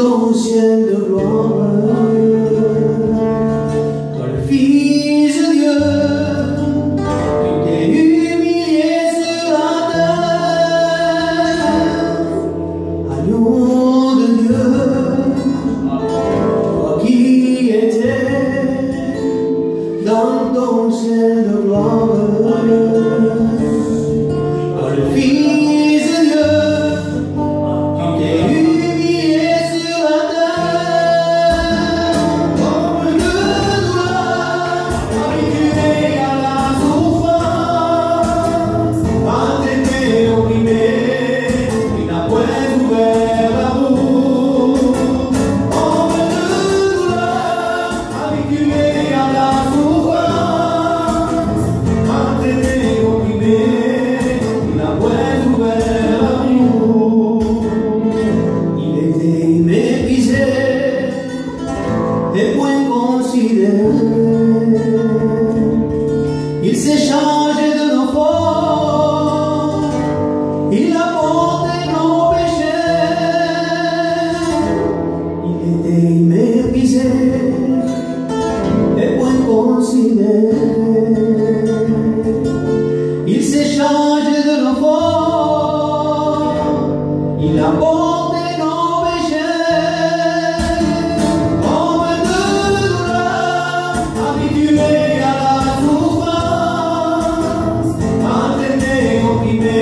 都显得落寞。Ele se s'est de novo, ele Il a porté nos péchés. Il était immergisé et point considéré. Il de nos forces. Il me